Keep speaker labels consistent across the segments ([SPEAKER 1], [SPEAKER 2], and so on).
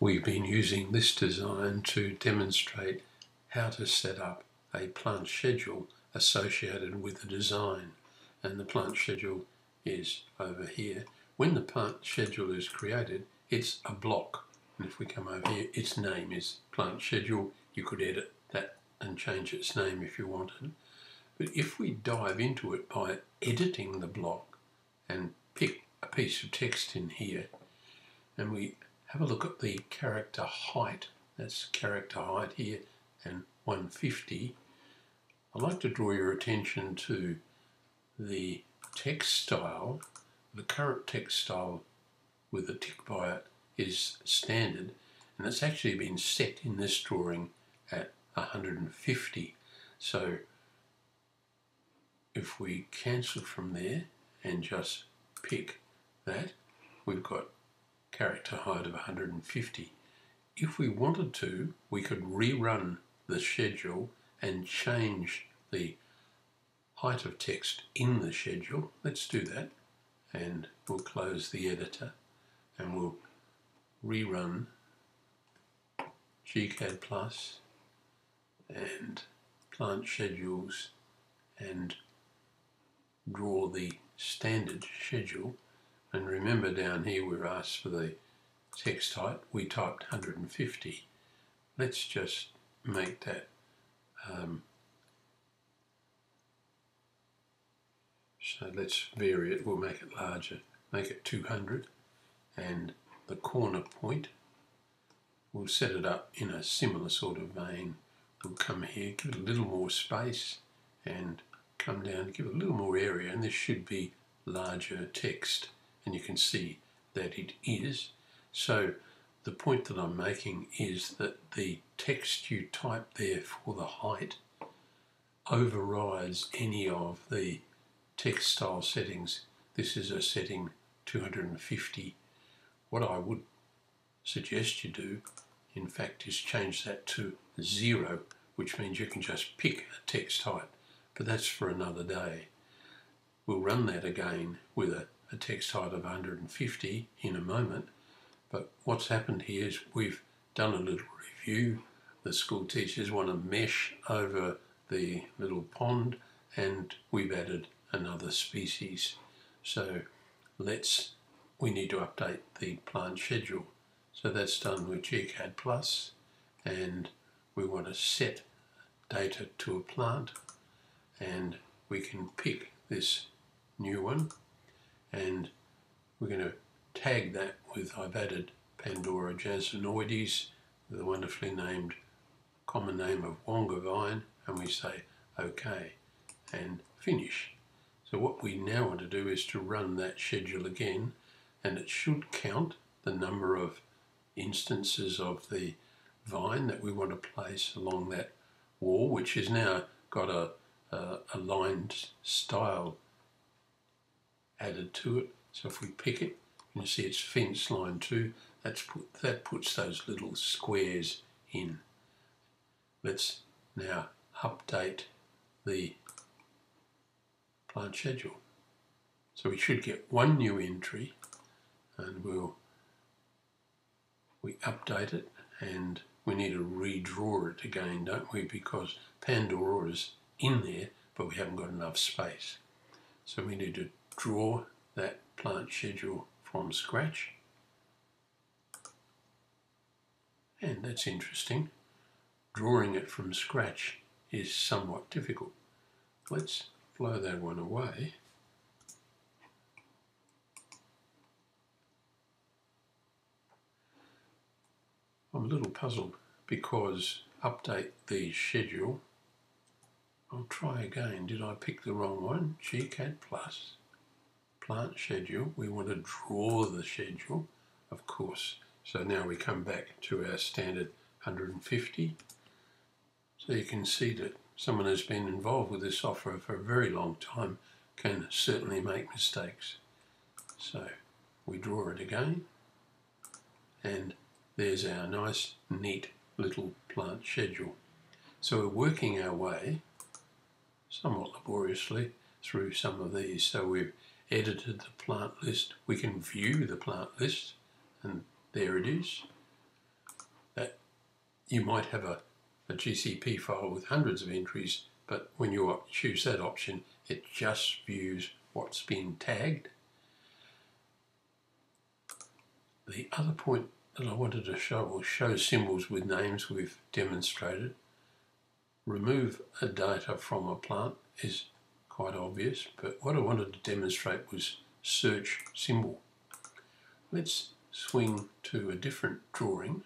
[SPEAKER 1] We've been using this design to demonstrate how to set up a plant schedule associated with the design. And the plant schedule is over here. When the plant schedule is created, it's a block. And if we come over here, its name is plant schedule. You could edit that and change its name if you wanted. But if we dive into it by editing the block and pick a piece of text in here, and we have a look at the character height, that's character height here, and 150, I'd like to draw your attention to the text style. The current text style with a tick by it is standard, and it's actually been set in this drawing at 150. So if we cancel from there and just pick that, we've got character height of 150. If we wanted to, we could rerun the schedule and change the height of text in the schedule. Let's do that and we'll close the editor and we'll rerun GCAD Plus and plant schedules and draw the standard schedule and remember down here we're asked for the text height we typed 150 let's just make that um, so let's vary it. We'll make it larger. Make it 200 and the corner point we'll set it up in a similar sort of vein. We'll come here give it a little more space and come down, give it a little more area, and this should be larger text, and you can see that it is. So the point that I'm making is that the text you type there for the height overrides any of the text style settings. This is a setting 250. What I would suggest you do, in fact, is change that to zero, which means you can just pick a text height but that's for another day. We'll run that again with a, a text height of 150 in a moment, but what's happened here is we've done a little review. The school teachers want to mesh over the little pond and we've added another species. So let's, we need to update the plant schedule. So that's done with GCAD Plus and we want to set data to a plant and we can pick this new one and we're going to tag that with I've added Pandorea jasminoides the wonderfully named common name of wonga vine and we say OK and finish. So what we now want to do is to run that schedule again and it should count the number of instances of the vine that we want to place along that wall which has now got a uh, aligned style added to it. So if we pick it, you see it's fence line two, that's put, that puts those little squares in. Let's now update the plant schedule. So we should get one new entry and we'll we update it and we need to redraw it again, don't we? Because Pandorea's in there, but we haven't got enough space. So we need to draw that plant schedule from scratch. And that's interesting. Drawing it from scratch is somewhat difficult. Let's blow that one away. I'm a little puzzled because update the schedule I'll try again. Did I pick the wrong one? GCAD Plus. Plant schedule. We want to draw the schedule, of course. So now we come back to our standard 150. So you can see that someone who's been involved with this software for a very long time can certainly make mistakes. So we draw it again and there's our nice neat little plant schedule. So we're working our way somewhat laboriously through some of these. So we've edited the plant list. We can view the plant list and there it is. you might have a, a GCP file with hundreds of entries, but when you choose that option, it just views what's been tagged. The other point that I wanted to show was show symbols with names we've demonstrated. Remove a data from a plant is quite obvious, but what I wanted to demonstrate was search symbol. Let's swing to a different drawing.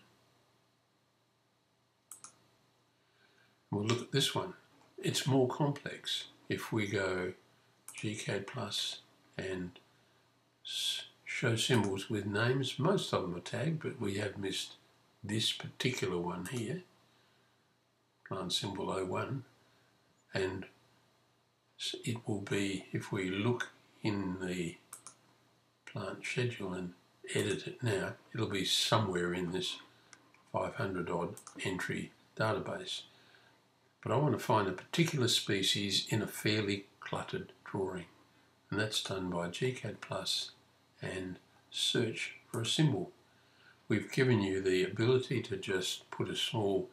[SPEAKER 1] We'll look at this one. It's more complex. If we go GCAD Plus and show symbols with names, most of them are tagged, but we have missed this particular one here, plant symbol 01, and it will be, if we look in the plant schedule and edit it now, it'll be somewhere in this 500 odd entry database. But I want to find a particular species in a fairly cluttered drawing. And that's done by GCAD Plus and search for a symbol. We've given you the ability to just put a small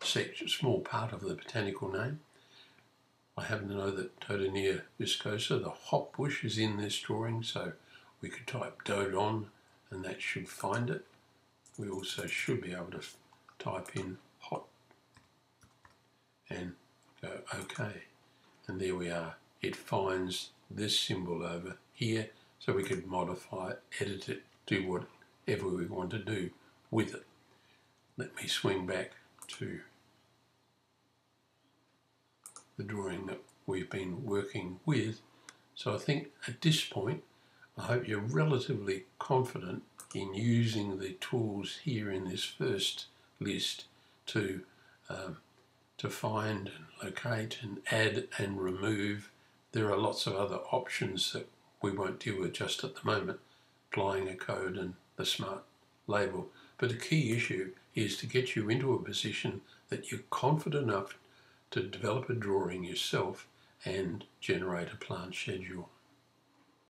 [SPEAKER 1] section, small part of the botanical name. I happen to know that Dodonaea viscosa, the hop bush, is in this drawing, so we could type Dodon and that should find it. We also should be able to type in hot and go OK. And there we are. It finds this symbol over here so we could modify it, edit it, do whatever we want to do with it. Let me swing back to the drawing that we've been working with. So I think at this point I hope you're relatively confident in using the tools here in this first list to um, to find and locate and add and remove. There are lots of other options that we won't deal with just at the moment, applying a code and the smart label. But the key issue is to get you into a position that you're confident enough to develop a drawing yourself and generate a plant schedule.